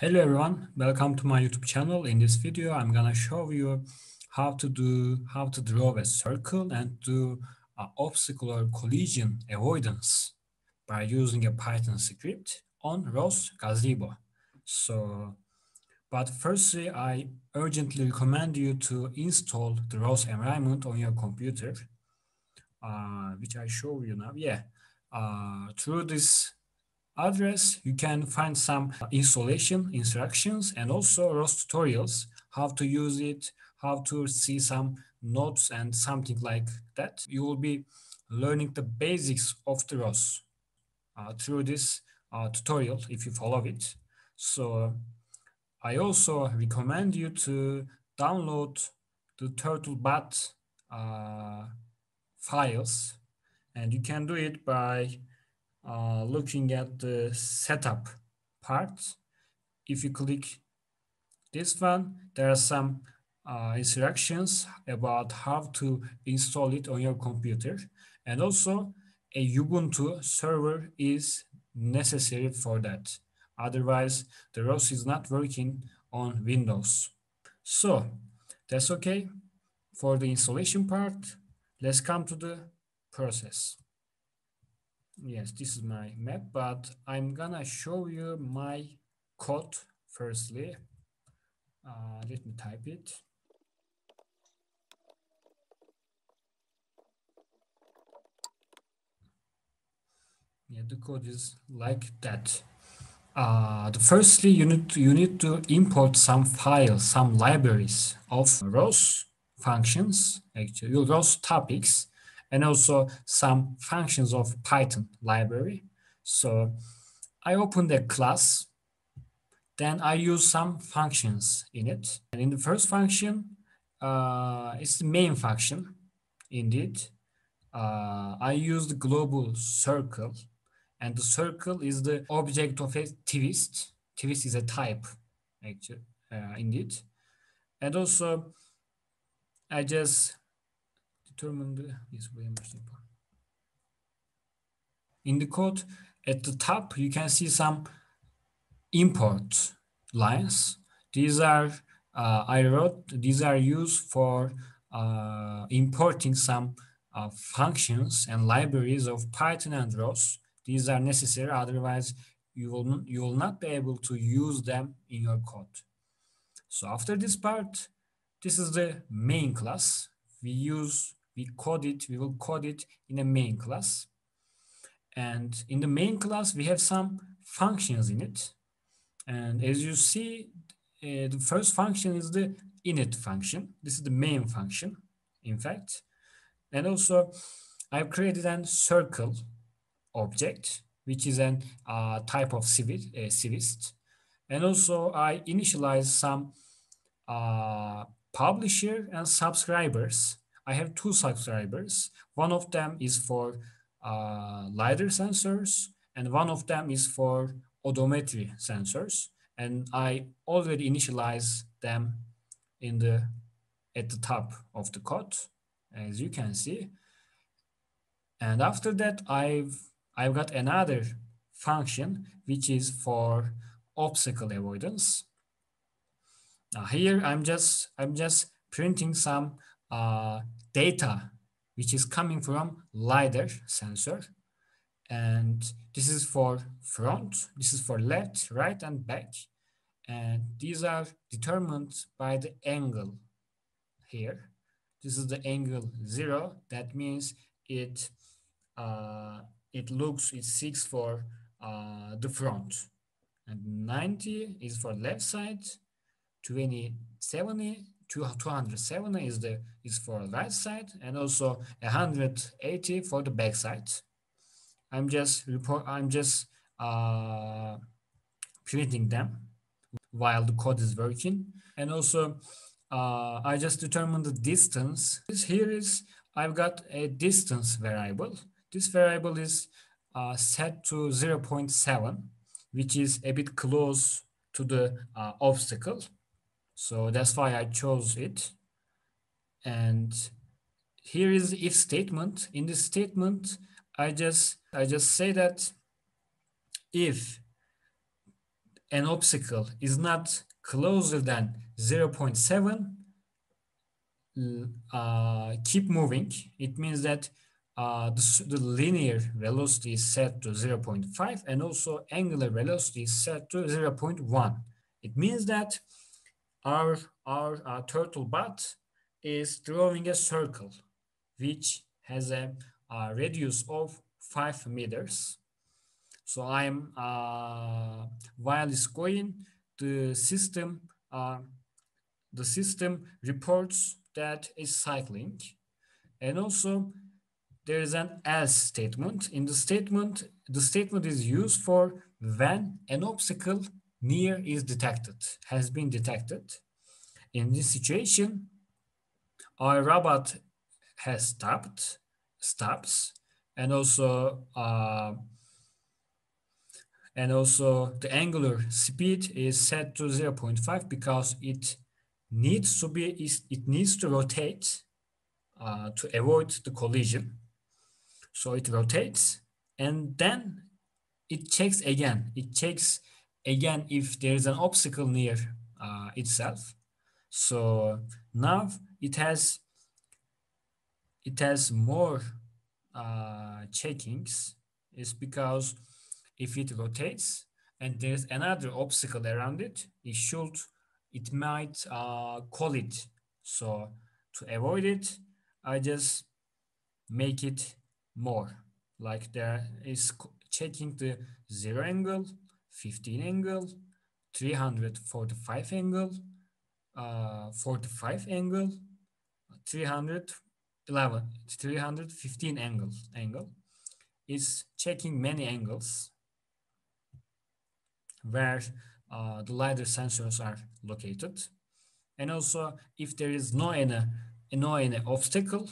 Hello everyone, welcome to my YouTube channel. In this video, I'm gonna show you how to do, how to draw a circle and do uh, obstacle or collision avoidance by using a Python script on ROS Gazebo. So, but firstly, I urgently recommend you to install the ROS environment on your computer, uh, which I show you now. Yeah, uh, through this address, you can find some installation instructions and also ROS tutorials, how to use it, how to see some nodes and something like that. You will be learning the basics of the ROS uh, through this uh, tutorial if you follow it. So I also recommend you to download the TurtleBot uh, files and you can do it by uh, looking at the setup part, if you click this one, there are some uh, instructions about how to install it on your computer. And also a Ubuntu server is necessary for that. Otherwise, the ROS is not working on Windows. So that's okay. For the installation part, let's come to the process yes, this is my map, but I'm gonna show you my code firstly. Uh, let me type it. Yeah, the code is like that. Uh, the firstly, you need to, you need to import some files, some libraries of ROS functions, actually ROS topics, and also some functions of Python library. So I open the class, then I use some functions in it. And in the first function, uh, it's the main function, indeed. Uh, I use the global circle, and the circle is the object of a twist. Twist is a type, actually, uh, indeed. And also, I just determined is very important. In the code, at the top, you can see some import lines. These are, uh, I wrote, these are used for uh, importing some uh, functions and libraries of Python and ROS. These are necessary, otherwise you will, you will not be able to use them in your code. So after this part, this is the main class. We use we code it, we will code it in a main class. And in the main class, we have some functions in it. And as you see, uh, the first function is the init function. This is the main function, in fact. And also, I've created a circle object, which is a uh, type of uh, twist. And also, I initialize some uh, publisher and subscribers I have two subscribers. One of them is for uh, LiDAR sensors, and one of them is for odometry sensors. And I already initialize them in the at the top of the code, as you can see. And after that, I've I've got another function which is for obstacle avoidance. Now here I'm just I'm just printing some uh, data which is coming from LiDAR sensor. And this is for front, this is for left, right, and back. And these are determined by the angle here. This is the angle zero. That means it uh, it looks, it seeks for uh, the front. And 90 is for left side, 20, 70 270 is the is for the right side and also 180 for the back side. I'm just report I'm just uh, printing them while the code is working. And also uh, I just determined the distance. This here is I've got a distance variable. This variable is uh, set to 0.7, which is a bit close to the uh, obstacle. So that's why I chose it. And here is if statement. In this statement, I just I just say that if an obstacle is not closer than 0.7, uh, keep moving. It means that uh, the, the, linear velocity is set to 0.5 and also angular velocity is set to 0.1. It means that our, our, our TurtleBot is drawing a circle which has a, a radius of 5 meters. So I'm, uh, while it's going, the system, uh, the system reports that is cycling. And also there is an else statement. In the statement, the statement is used for when an obstacle near is detected, has been detected. In this situation, our robot has stopped, stops, and also uh, and also the angular speed is set to 0.5 because it needs to be it needs to rotate uh, to avoid the collision. So it rotates and then it checks again. It checks again if there is an obstacle near uh, itself. So now it has it has more uh, checkings is because if it rotates and there's another obstacle around it, it should, it might uh, call it. So to avoid it, I just make it more. Like there is checking the zero angle, 15 angle, 345 angle, uh, 45 angle, 311, 315 angle, angle is checking many angles where uh, the LiDAR sensors are located. And also if there is no any, no any obstacle,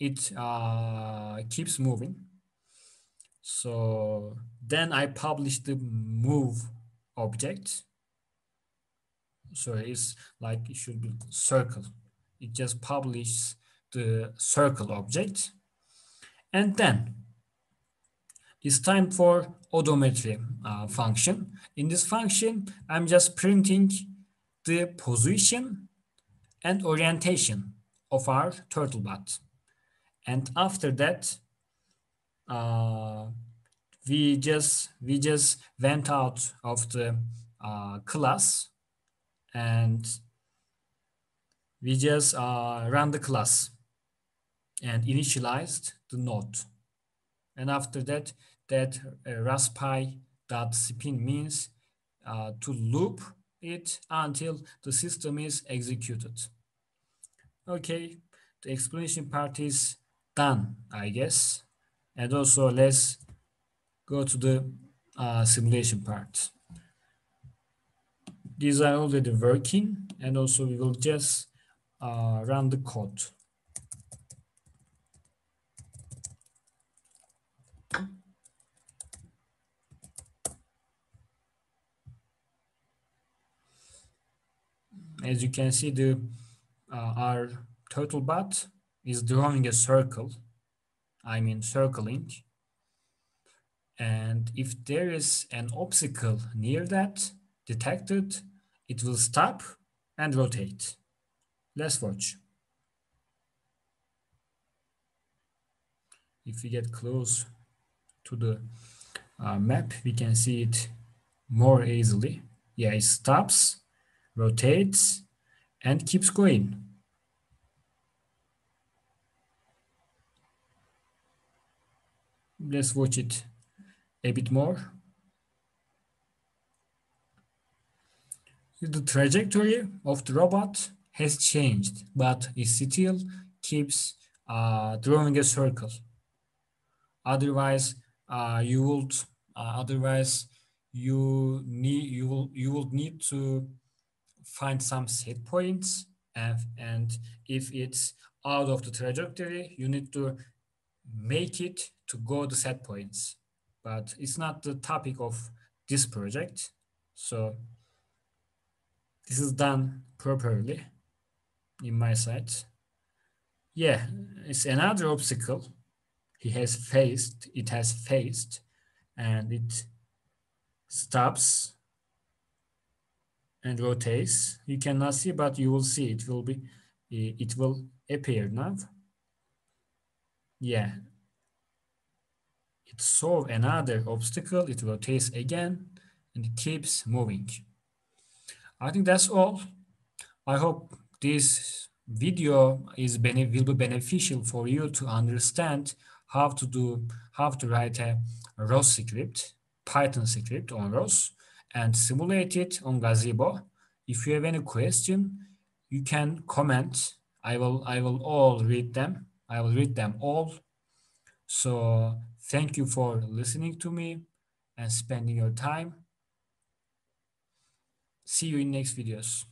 it uh, keeps moving. So then I publish the move object. So it's like it should be circle. It just publishes the circle object. And then it's time for odometry uh, function. In this function, I'm just printing the position and orientation of our TurtleBot. And after that, uh, we just we just went out of the uh, class and we just uh, ran the class and initialized the node. And after that, that uh, rospy dot spin means uh, to loop it until the system is executed. Okay, the explanation part is done, I guess. And also let's go to the uh, simulation part. These are already working and also we will just uh, run the code. As you can see, the uh, our turtle bot is drawing a circle. I mean circling. And if there is an obstacle near that detected, it will stop and rotate. Let's watch. If we get close to the uh, map, we can see it more easily. Yeah, it stops, rotates, and keeps going. Let's watch it a bit more. The trajectory of the robot has changed, but it still keeps uh, drawing a circle. Otherwise, uh, you would uh, otherwise you need you will you will need to find some set points and, and if it's out of the trajectory, you need to make it to go to set points. But it's not the topic of this project. So this is done properly in my site. Yeah, it's another obstacle he has faced, it has faced, and it stops and rotates. You cannot see, but you will see it will be, it will appear now. Yeah. It solve another obstacle, it rotates again, and it keeps moving. I think that's all. I hope this video is will be beneficial for you to understand how to do, how to write a ROS script, Python script on ROS and simulate it on Gazebo. If you have any question, you can comment. I will, I will all read them. I will read them all. So thank you for listening to me and spending your time. See you in next videos.